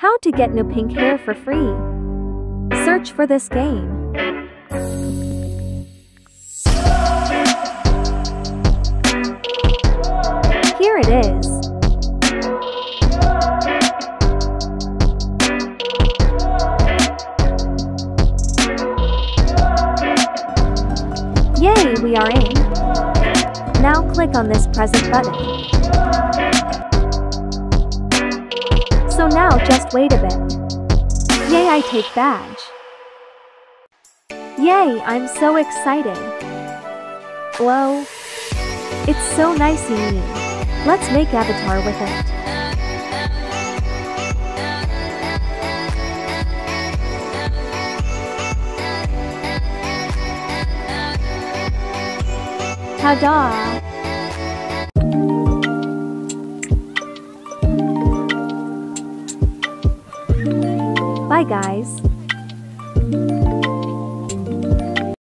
How to get new pink hair for free. Search for this game. Here it is. Yay, we are in. Now click on this present button. So now just wait a bit. Yay, I take badge. Yay, I'm so excited. Whoa. It's so nice and neat. Let's make avatar with it. Ta-da! Bye guys.